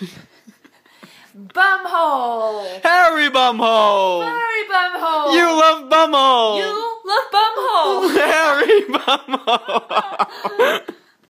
Bumhole. Harry Bumhole. Harry Bumhole. You love Bumhole. You love Bumhole. Harry Bumhole.